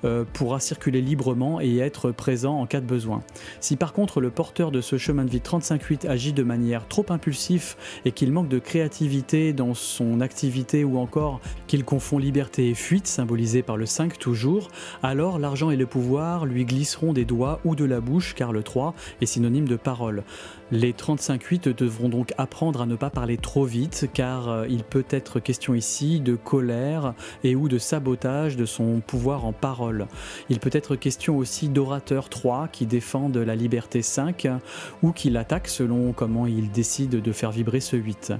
euh, pourra circuler librement et être présent en cas de besoin. Si par contre le porteur de ce chemin de vie 35-8 agit de manière trop impulsive et qu'il manque de créativité dans son activité ou encore qu'il confond liberté et fuite, symbolisée par le 5 toujours, alors l'argent et le pouvoir lui glisseront des doigts ou de la bouche car le 3 est synonyme de parole. Les 35-8 devront donc apprendre à ne pas parler trop vite car euh, il peut être question ici de colère et ou de sabotage de son pouvoir en parole. Il peut être question aussi d'orateur 3 qui défendent la liberté 5 ou qui l'attaquent selon comment il décide de faire vibrer ce 8.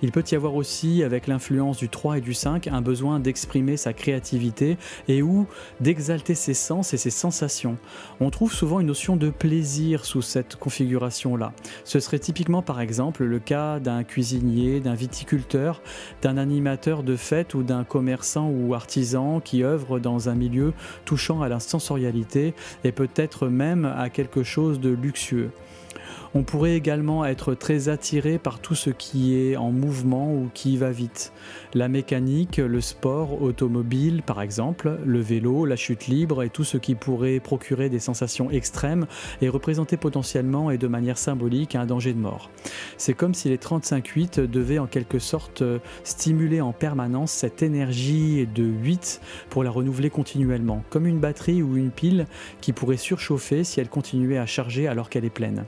Il peut y avoir aussi avec l'influence du 3 et du 5 un besoin d'exprimer sa créativité et ou d'exalter ses sens et ses sensations. On trouve souvent une notion de plaisir sous cette configuration là. Ce serait typiquement par exemple le cas d'un cuisinier, d'un viticulteur, d'un animateur de fête ou d'un commerçant ou artisan qui œuvre dans un milieu touchant à la sensorialité et peut-être même à quelque chose de luxueux. On pourrait également être très attiré par tout ce qui est en mouvement ou qui va vite. La mécanique, le sport automobile par exemple, le vélo, la chute libre et tout ce qui pourrait procurer des sensations extrêmes et représenter potentiellement et de manière symbolique un danger de mort. C'est comme si les 35-8 devaient en quelque sorte stimuler en permanence cette énergie de 8 pour la renouveler continuellement, comme une batterie ou une pile qui pourrait surchauffer si elle continuait à charger alors qu'elle est pleine.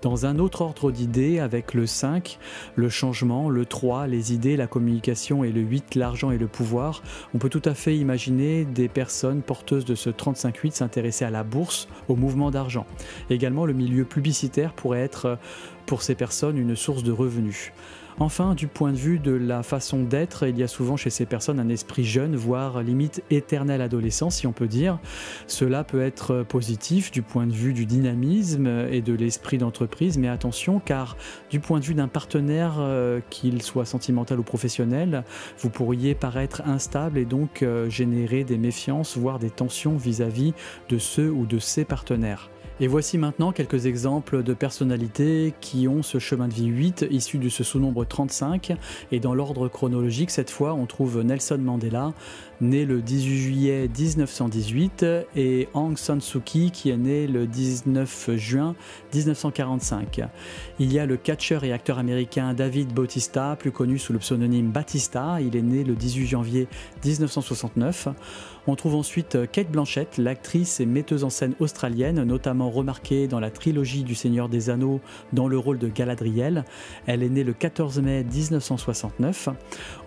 Dans un autre ordre d'idées, avec le 5, le changement, le 3, les idées, la communication et le 8, l'argent et le pouvoir, on peut tout à fait imaginer des personnes porteuses de ce 35-8 s'intéresser à la bourse, au mouvement d'argent. Également, le milieu publicitaire pourrait être pour ces personnes une source de revenus. Enfin, du point de vue de la façon d'être, il y a souvent chez ces personnes un esprit jeune, voire limite éternel adolescent, si on peut dire. Cela peut être positif du point de vue du dynamisme et de l'esprit d'entreprise, mais attention, car du point de vue d'un partenaire, euh, qu'il soit sentimental ou professionnel, vous pourriez paraître instable et donc euh, générer des méfiances, voire des tensions vis-à-vis de ceux ou de ses partenaires. Et voici maintenant quelques exemples de personnalités qui ont ce chemin de vie 8 issu de ce sous-nombre 35. Et dans l'ordre chronologique, cette fois, on trouve Nelson Mandela, né le 18 juillet 1918, et Aung San Suu Kyi, qui est né le 19 juin 1945. Il y a le catcheur et acteur américain David Bautista, plus connu sous le pseudonyme Batista. Il est né le 18 janvier 1969. On trouve ensuite Kate Blanchett, l'actrice et metteuse en scène australienne, notamment remarquée dans la trilogie du Seigneur des Anneaux dans le rôle de Galadriel. Elle est née le 14 mai 1969.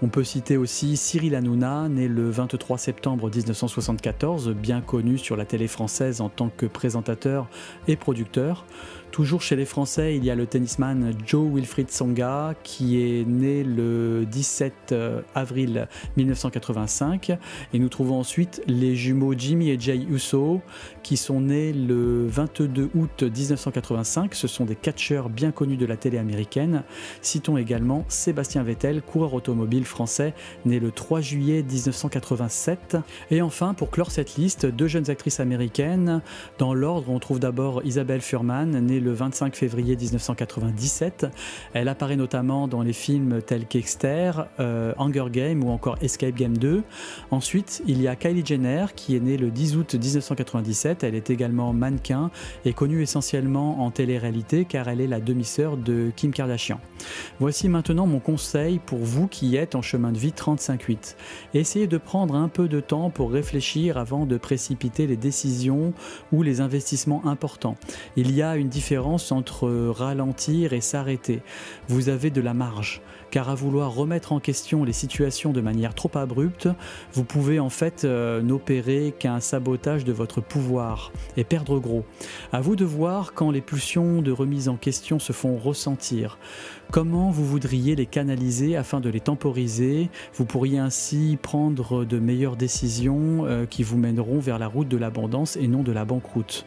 On peut citer aussi Cyril Hanouna, né le 23 septembre 1974, bien connu sur la télé française en tant que présentateur et producteur. Toujours chez les Français, il y a le tennisman Joe Wilfried Songa qui est né le 17 euh, avril 1985 et nous trouvons ensuite les jumeaux Jimmy et Jay Uso qui sont nés le 22 août 1985. Ce sont des catcheurs bien connus de la télé américaine. Citons également Sébastien Vettel, coureur automobile français, né le 3 juillet 1987. Et enfin, pour clore cette liste, deux jeunes actrices américaines. Dans l'ordre, on trouve d'abord Isabelle Furman, née le 25 février 1997. Elle apparaît notamment dans les films tels qu'Exter, euh, Hunger Game ou encore Escape Game 2. Ensuite, il y a Kylie Jenner qui est née le 10 août 1997. Elle est également mannequin et connue essentiellement en télé-réalité car elle est la demi-sœur de Kim Kardashian. Voici maintenant mon conseil pour vous qui êtes en chemin de vie 35-8. Essayez de prendre un peu de temps pour réfléchir avant de précipiter les décisions ou les investissements importants. Il y a une différence entre ralentir et s'arrêter. Vous avez de la marge, car à vouloir remettre en question les situations de manière trop abrupte, vous pouvez en fait euh, n'opérer qu'un sabotage de votre pouvoir et perdre gros. À vous de voir quand les pulsions de remise en question se font ressentir. Comment vous voudriez les canaliser afin de les temporiser? Vous pourriez ainsi prendre de meilleures décisions euh, qui vous mèneront vers la route de l'abondance et non de la banqueroute.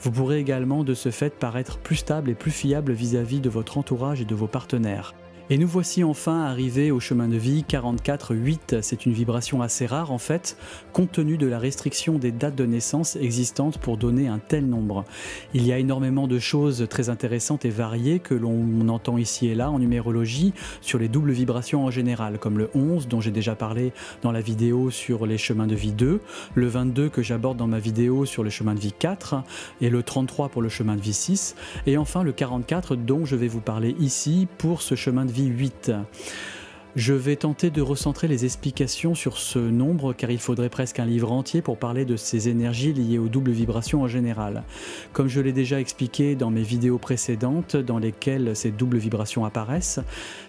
Vous pourrez également de ce fait paraître plus stable et plus fiable vis-à-vis -vis de votre entourage et de vos partenaires. Et nous voici enfin arrivés au chemin de vie 44-8. C'est une vibration assez rare en fait, compte tenu de la restriction des dates de naissance existantes pour donner un tel nombre. Il y a énormément de choses très intéressantes et variées que l'on entend ici et là en numérologie sur les doubles vibrations en général, comme le 11 dont j'ai déjà parlé dans la vidéo sur les chemins de vie 2, le 22 que j'aborde dans ma vidéo sur le chemin de vie 4 et le 33 pour le chemin de vie 6 et enfin le 44 dont je vais vous parler ici pour ce chemin de vie 8. Je vais tenter de recentrer les explications sur ce nombre car il faudrait presque un livre entier pour parler de ces énergies liées aux doubles vibrations en général. Comme je l'ai déjà expliqué dans mes vidéos précédentes dans lesquelles ces doubles vibrations apparaissent,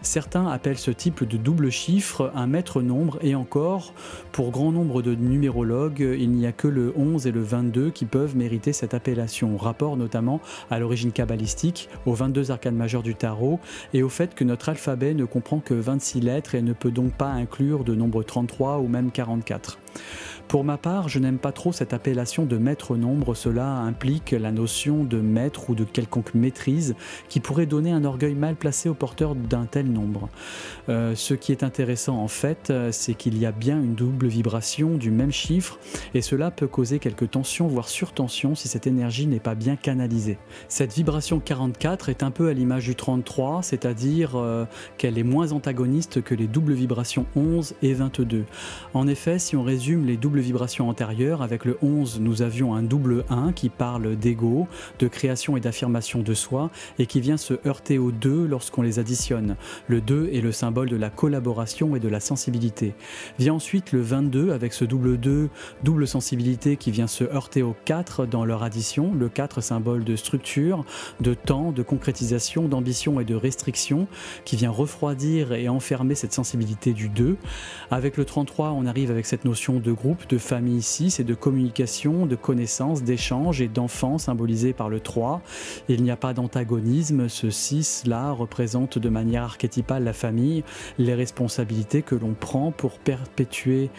certains appellent ce type de double chiffre un maître nombre et encore, pour grand nombre de numérologues, il n'y a que le 11 et le 22 qui peuvent mériter cette appellation, rapport notamment à l'origine kabbalistique, aux 22 arcanes majeures du tarot et au fait que notre alphabet ne comprend que 26 lettres et ne peut donc pas inclure de nombre 33 ou même 44. Pour ma part, je n'aime pas trop cette appellation de maître nombre, cela implique la notion de maître ou de quelconque maîtrise qui pourrait donner un orgueil mal placé au porteur d'un tel nombre. Euh, ce qui est intéressant en fait, c'est qu'il y a bien une double vibration du même chiffre et cela peut causer quelques tensions, voire surtensions si cette énergie n'est pas bien canalisée. Cette vibration 44 est un peu à l'image du 33, c'est-à-dire euh, qu'elle est moins antagoniste que les doubles vibrations 11 et 22. En effet, si on résume les doubles vibration antérieure. Avec le 11, nous avions un double 1 qui parle d'ego, de création et d'affirmation de soi et qui vient se heurter au 2 lorsqu'on les additionne. Le 2 est le symbole de la collaboration et de la sensibilité. Vient ensuite le 22 avec ce double 2, double sensibilité qui vient se heurter au 4 dans leur addition. Le 4 symbole de structure, de temps, de concrétisation, d'ambition et de restriction qui vient refroidir et enfermer cette sensibilité du 2. Avec le 33, on arrive avec cette notion de groupe de famille ici, c'est de communication, de connaissance, d'échange et d'enfant symbolisé par le 3. Il n'y a pas d'antagonisme, ce 6-là représente de manière archétypale la famille, les responsabilités que l'on prend pour perpétuer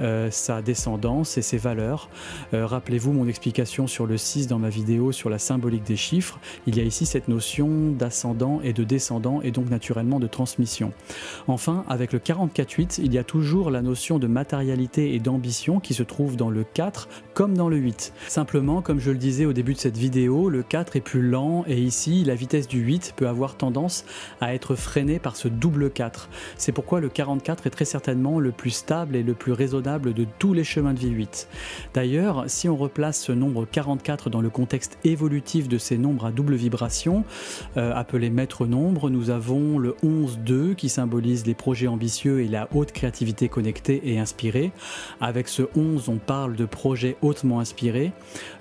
euh, sa descendance et ses valeurs. Euh, rappelez-vous mon explication sur le 6 dans ma vidéo sur la symbolique des chiffres. Il y a ici cette notion d'ascendant et de descendant et donc naturellement de transmission. Enfin, avec le 44-8, il y a toujours la notion de matérialité et d'ambition qui se trouve dans le 4 comme dans le 8. Simplement, comme je le disais au début de cette vidéo, le 4 est plus lent et ici, la vitesse du 8 peut avoir tendance à être freinée par ce double 4. C'est pourquoi le 44 est très certainement le plus stable et le plus raisonnable de tous les chemins de vie 8. D'ailleurs, si on replace ce nombre 44 dans le contexte évolutif de ces nombres à double vibration, euh, appelés maîtres nombres, nous avons le 11-2 qui symbolise les projets ambitieux et la haute créativité connectée et inspirée, avec ce 11, on parle de projets hautement inspirés.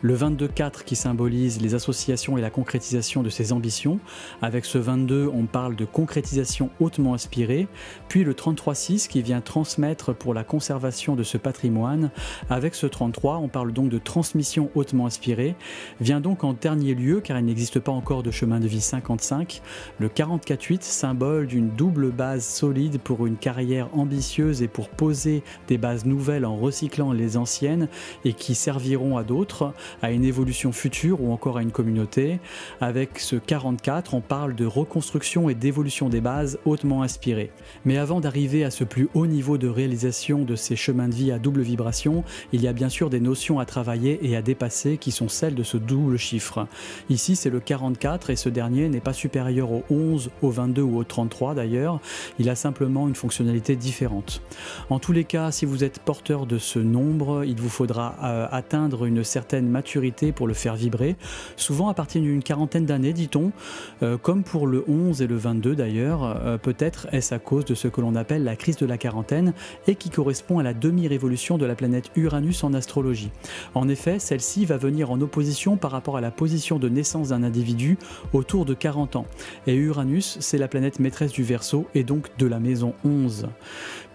Le 22-4 qui symbolise les associations et la concrétisation de ses ambitions. Avec ce 22, on parle de concrétisation hautement inspirée. Puis le 33-6 qui vient transmettre pour la conservation de ce patrimoine. Avec ce 33, on parle donc de transmission hautement inspirée. Vient donc en dernier lieu, car il n'existe pas encore de chemin de vie 55, le 44-8, symbole d'une double base solide pour une carrière ambitieuse et pour poser des bases nouvelles en les anciennes et qui serviront à d'autres, à une évolution future ou encore à une communauté. Avec ce 44, on parle de reconstruction et d'évolution des bases hautement inspirées. Mais avant d'arriver à ce plus haut niveau de réalisation de ces chemins de vie à double vibration, il y a bien sûr des notions à travailler et à dépasser qui sont celles de ce double chiffre. Ici, c'est le 44 et ce dernier n'est pas supérieur au 11, au 22 ou au 33 d'ailleurs, il a simplement une fonctionnalité différente. En tous les cas, si vous êtes porteur de ce nombre, il vous faudra euh, atteindre une certaine maturité pour le faire vibrer, souvent à partir d'une quarantaine d'années, dit-on, euh, comme pour le 11 et le 22 d'ailleurs, euh, peut-être est-ce à cause de ce que l'on appelle la crise de la quarantaine et qui correspond à la demi-révolution de la planète Uranus en astrologie. En effet, celle-ci va venir en opposition par rapport à la position de naissance d'un individu autour de 40 ans. Et Uranus, c'est la planète maîtresse du Verseau et donc de la maison 11.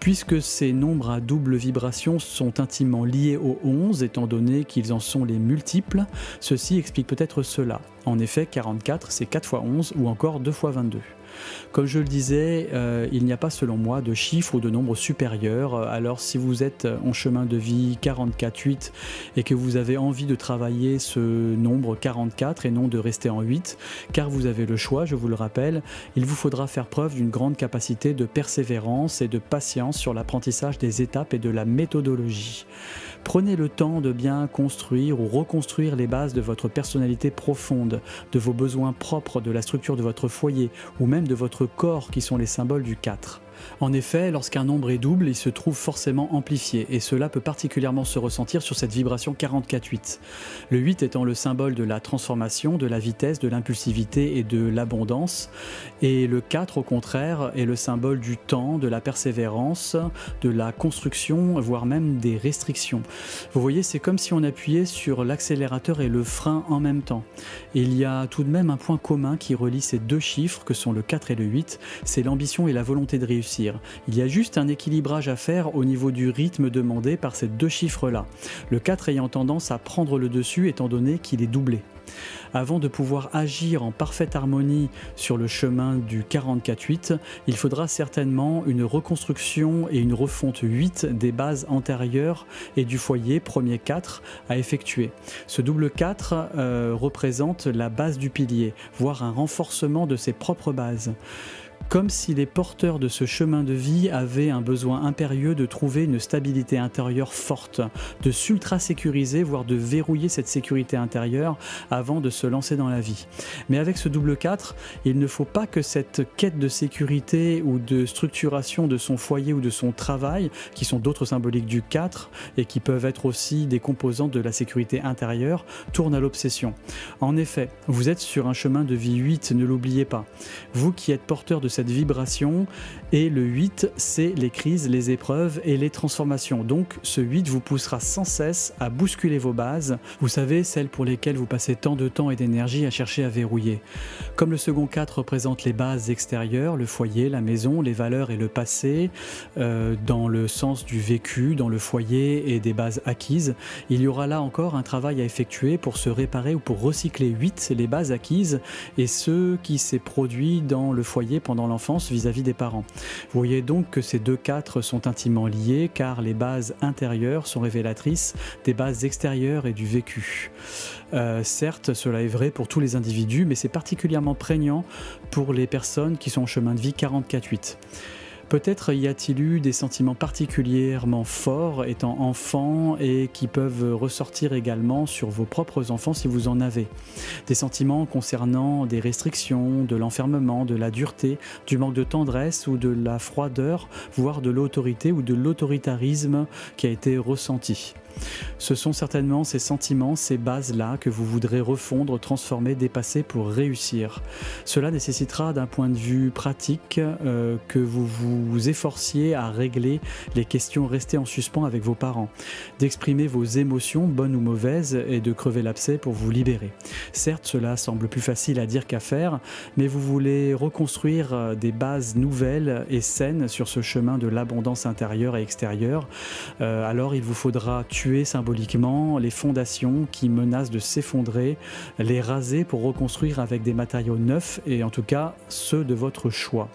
Puisque ces nombres à double vibration sont intimement liés aux 11, étant donné qu'ils en sont les multiples, ceci explique peut-être cela. En effet, 44, c'est 4 x 11 ou encore 2 x 22. Comme je le disais, euh, il n'y a pas selon moi de chiffre ou de nombre supérieur. Alors si vous êtes en chemin de vie 44-8 et que vous avez envie de travailler ce nombre 44 et non de rester en 8, car vous avez le choix, je vous le rappelle, il vous faudra faire preuve d'une grande capacité de persévérance et de patience sur l'apprentissage des étapes et de la méthodologie. Prenez le temps de bien construire ou reconstruire les bases de votre personnalité profonde, de vos besoins propres, de la structure de votre foyer ou même de votre corps qui sont les symboles du 4. En effet, lorsqu'un nombre est double, il se trouve forcément amplifié, et cela peut particulièrement se ressentir sur cette vibration 44-8. Le 8 étant le symbole de la transformation, de la vitesse, de l'impulsivité et de l'abondance, et le 4 au contraire est le symbole du temps, de la persévérance, de la construction, voire même des restrictions. Vous voyez, c'est comme si on appuyait sur l'accélérateur et le frein en même temps. Il y a tout de même un point commun qui relie ces deux chiffres que sont le 4 et le 8, c'est l'ambition et la volonté de réussir il y a juste un équilibrage à faire au niveau du rythme demandé par ces deux chiffres-là, le 4 ayant tendance à prendre le dessus étant donné qu'il est doublé. Avant de pouvoir agir en parfaite harmonie sur le chemin du 44-8, il faudra certainement une reconstruction et une refonte 8 des bases antérieures et du foyer premier 4 à effectuer. Ce double 4 euh, représente la base du pilier, voire un renforcement de ses propres bases comme si les porteurs de ce chemin de vie avaient un besoin impérieux de trouver une stabilité intérieure forte, de s'ultra-sécuriser, voire de verrouiller cette sécurité intérieure avant de se lancer dans la vie. Mais avec ce double 4, il ne faut pas que cette quête de sécurité ou de structuration de son foyer ou de son travail, qui sont d'autres symboliques du 4 et qui peuvent être aussi des composantes de la sécurité intérieure, tourne à l'obsession. En effet, vous êtes sur un chemin de vie 8, ne l'oubliez pas. Vous qui êtes porteur de cette vibration. Et le 8, c'est les crises, les épreuves et les transformations. Donc ce 8 vous poussera sans cesse à bousculer vos bases. Vous savez, celles pour lesquelles vous passez tant de temps et d'énergie à chercher à verrouiller. Comme le second 4 représente les bases extérieures, le foyer, la maison, les valeurs et le passé, euh, dans le sens du vécu, dans le foyer et des bases acquises, il y aura là encore un travail à effectuer pour se réparer ou pour recycler 8, les bases acquises, et ce qui s'est produit dans le foyer pendant l'enfance vis-à-vis des parents. Vous voyez donc que ces deux quatre sont intimement liés car les bases intérieures sont révélatrices des bases extérieures et du vécu. Euh, certes, cela est vrai pour tous les individus, mais c'est particulièrement prégnant pour les personnes qui sont en chemin de vie 44-8. Peut-être y a-t-il eu des sentiments particulièrement forts étant enfant et qui peuvent ressortir également sur vos propres enfants si vous en avez. Des sentiments concernant des restrictions, de l'enfermement, de la dureté, du manque de tendresse ou de la froideur, voire de l'autorité ou de l'autoritarisme qui a été ressenti. Ce sont certainement ces sentiments, ces bases-là que vous voudrez refondre, transformer, dépasser pour réussir. Cela nécessitera d'un point de vue pratique euh, que vous vous efforciez à régler les questions restées en suspens avec vos parents, d'exprimer vos émotions, bonnes ou mauvaises, et de crever l'abcès pour vous libérer. Certes, cela semble plus facile à dire qu'à faire, mais vous voulez reconstruire euh, des bases nouvelles et saines sur ce chemin de l'abondance intérieure et extérieure. Euh, alors il vous faudra tuer symboliquement les fondations qui menacent de s'effondrer, les raser pour reconstruire avec des matériaux neufs et en tout cas ceux de votre choix.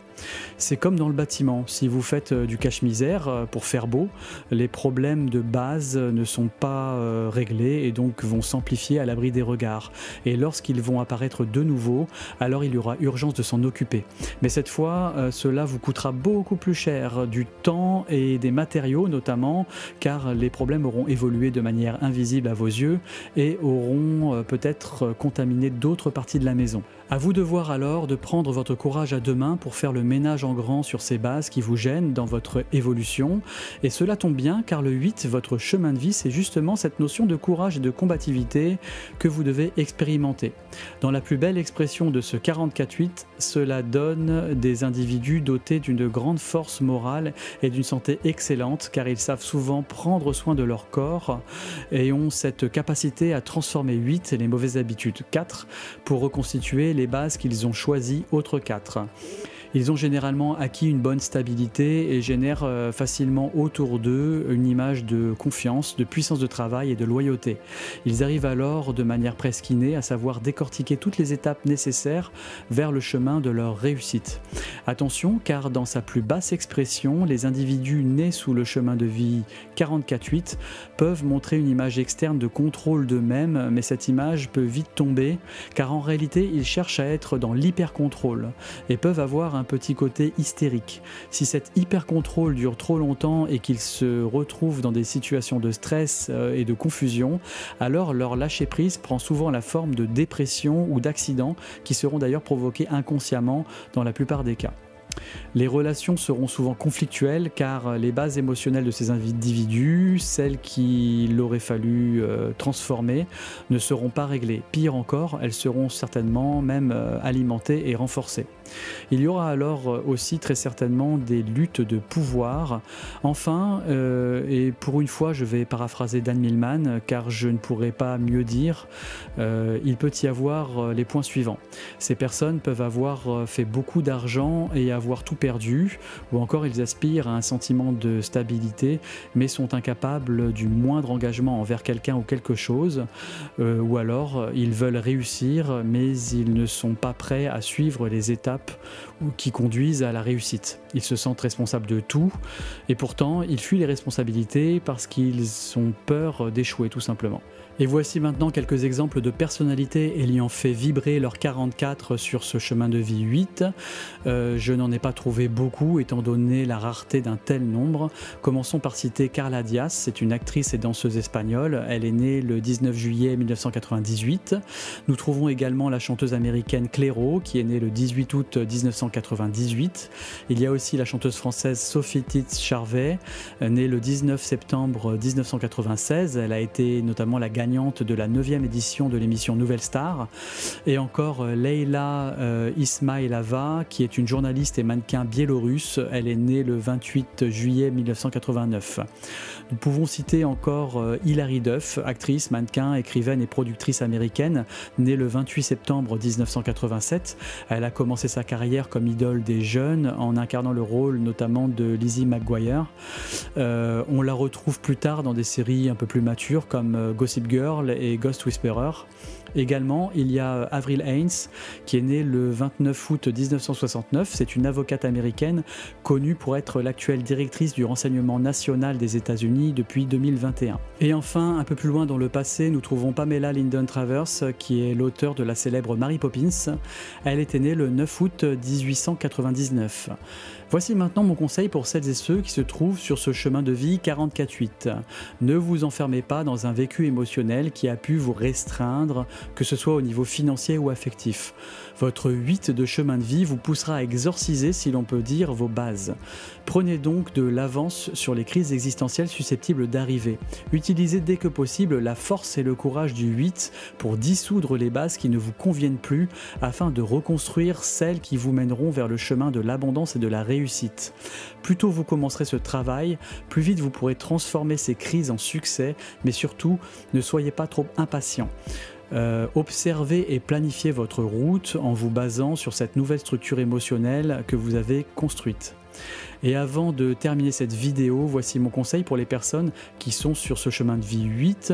C'est comme dans le bâtiment, si vous faites euh, du cache-misère euh, pour faire beau, les problèmes de base ne sont pas euh, réglés et donc vont s'amplifier à l'abri des regards. Et lorsqu'ils vont apparaître de nouveau, alors il y aura urgence de s'en occuper. Mais cette fois, cela vous coûtera beaucoup plus cher, du temps et des matériaux notamment, car les problèmes auront évolué de manière invisible à vos yeux et auront peut-être contaminé d'autres parties de la maison. À vous de voir alors de prendre votre courage à deux mains pour faire le ménage en grand sur ces bases qui vous gênent dans votre évolution. Et cela tombe bien car le 8, votre chemin de vie, c'est justement cette notion de courage et de combativité que vous devez expérimenter. Dans la plus belle expression de ce 44-8, cela donne des individus dotés d'une grande force morale et d'une santé excellente car ils savent souvent prendre soin de leur corps et ont cette capacité à transformer 8 les mauvaises habitudes 4 pour reconstituer les bases qu'ils ont choisies autres 4. Ils ont généralement acquis une bonne stabilité et génèrent euh, facilement autour d'eux une image de confiance, de puissance de travail et de loyauté. Ils arrivent alors de manière presque innée à savoir décortiquer toutes les étapes nécessaires vers le chemin de leur réussite. Attention car dans sa plus basse expression, les individus nés sous le chemin de vie 44-8 peuvent montrer une image externe de contrôle d'eux-mêmes, mais cette image peut vite tomber car en réalité ils cherchent à être dans l'hyper-contrôle et peuvent avoir un petit côté hystérique. Si cet hyper-contrôle dure trop longtemps et qu'ils se retrouvent dans des situations de stress euh, et de confusion, alors leur lâcher-prise prend souvent la forme de dépression ou d'accidents qui seront d'ailleurs provoqués inconsciemment dans la plupart des cas. Les relations seront souvent conflictuelles car les bases émotionnelles de ces individus, celles qu'il aurait fallu euh, transformer, ne seront pas réglées. Pire encore, elles seront certainement même euh, alimentées et renforcées. Il y aura alors euh, aussi très certainement des luttes de pouvoir. Enfin, et pour une fois je vais paraphraser Dan Millman car je ne pourrais pas mieux dire, il peut y avoir les points suivants. Ces personnes peuvent avoir fait beaucoup d'argent et avoir tout perdu, ou encore ils aspirent à un sentiment de stabilité, mais sont incapables du moindre engagement envers quelqu'un ou quelque chose, euh, ou alors ils veulent réussir, mais ils ne sont pas prêts à suivre les étapes qui conduisent à la réussite. Ils se sentent responsables de tout, et pourtant ils fuient les responsabilités parce qu'ils ont peur d'échouer tout simplement. Et voici maintenant quelques exemples de personnalités ayant fait vibrer leur 44 sur ce chemin de vie 8. Euh, je n'en ai pas trouvé beaucoup étant donné la rareté d'un tel nombre. Commençons par citer Carla Diaz, c'est une actrice et danseuse espagnole. Elle est née le 19 juillet 1998. Nous trouvons également la chanteuse américaine Clairo qui est née le 18 août 1998. Il y a aussi la chanteuse française Sophie Titz Charvet, née le 19 septembre 1996. Elle a été notamment la gagnante de la 9e édition de l'émission Nouvelle Star. Et encore euh, Leila euh, Ismailava, qui est une journaliste et mannequin biélorusse. Elle est née le 28 juillet 1989. Nous pouvons citer encore euh, Hilary Duff, actrice, mannequin, écrivaine et productrice américaine, née le 28 septembre 1987. Elle a commencé sa carrière comme idole des jeunes en incarnant le rôle notamment de Lizzie McGuire. on la retrouve plus tard dans des séries un peu plus matures comme Gossip Girl et Ghost Whisperer. Également, il y a Avril Haines, qui est née le 29 août 1969. C'est une avocate américaine connue pour être l'actuelle directrice du renseignement national des États-Unis depuis 2021. Et enfin, un peu plus loin dans le passé, nous trouvons Pamela Lyndon Travers, qui est l'auteur de la célèbre Mary Poppins. Elle était née le 9 août 1899. Voici maintenant mon conseil pour celles et ceux qui se trouvent sur ce chemin de vie 44-8. Ne vous enfermez pas dans un vécu émotionnel qui a pu vous restreindre, que ce soit au niveau financier ou affectif. Votre 8 de chemin de vie vous poussera à exorciser, si l'on peut dire, vos bases. Prenez donc de l'avance sur les crises existentielles susceptibles d'arriver. Utilisez dès que possible la force et le courage du 8 pour dissoudre les bases qui ne vous conviennent plus afin de reconstruire celles qui vous mèneront vers le chemin de l'abondance et de la réussite. Plus tôt vous commencerez ce travail, plus vite vous pourrez transformer ces crises en succès, mais surtout ne soyez pas trop impatient. Euh, observez et planifiez votre route en vous basant sur cette nouvelle structure émotionnelle que vous avez construite. Et avant de terminer cette vidéo, voici mon conseil pour les personnes qui sont sur ce chemin de vie 8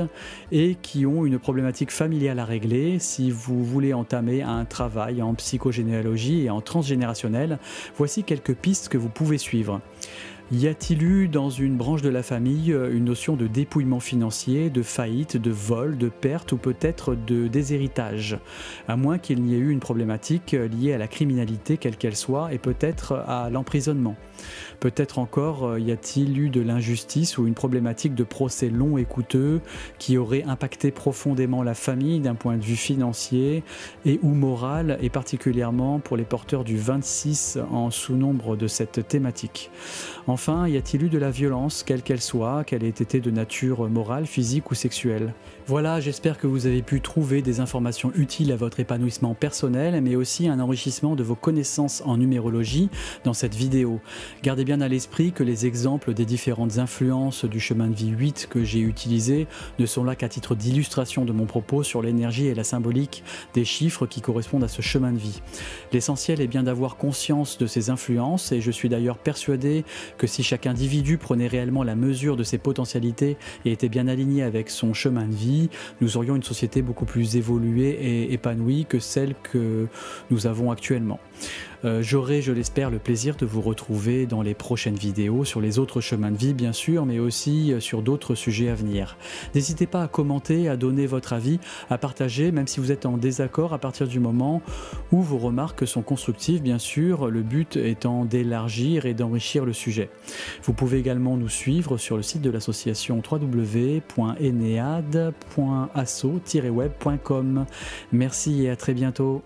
et qui ont une problématique familiale à régler. Si vous voulez entamer un travail en psychogénéalogie et en transgénérationnel, voici quelques pistes que vous pouvez suivre. Y a-t-il eu dans une branche de la famille euh, une notion de dépouillement financier, de faillite, de vol, de perte ou peut-être de déshéritage? À moins qu'il n'y ait eu une problématique euh, liée à la criminalité, quelle qu'elle soit, et peut-être à l'emprisonnement. Peut-être encore euh, y a-t-il eu de l'injustice ou une problématique de procès long et coûteux qui aurait impacté profondément la famille d'un point de vue financier et ou moral, et particulièrement pour les porteurs du 26 en sous-nombre de cette thématique? Enfin, y a-t-il eu de la violence, quelle qu'elle soit, qu'elle ait été de nature morale, physique ou sexuelle? Voilà, j'espère que vous avez pu trouver des informations utiles à votre épanouissement personnel, mais aussi un enrichissement de vos connaissances en numérologie dans cette vidéo. Gardez bien à l'esprit que les exemples des différentes influences du chemin de vie 8 que j'ai utilisés ne sont là qu'à titre d'illustration de mon propos sur l'énergie et la symbolique des chiffres qui correspondent à ce chemin de vie. L'essentiel est bien d'avoir conscience de ces influences et je suis d'ailleurs persuadé que si chaque individu prenait réellement la mesure de ses potentialités et était bien aligné avec son chemin de vie, nous aurions une société beaucoup plus évoluée et épanouie que celle que nous avons actuellement. Euh, j'aurai, je l'espère, le plaisir de vous retrouver dans les prochaines vidéos sur les autres chemins de vie, bien sûr, mais aussi euh, sur d'autres sujets à venir. N'hésitez pas à commenter, à donner votre avis, à partager, même si vous êtes en désaccord à partir du moment où vos remarques sont constructives, bien sûr, le but étant d'élargir et d'enrichir le sujet. Vous pouvez également nous suivre sur le site de l'association www.enead.asso-web.com. Merci et à très bientôt.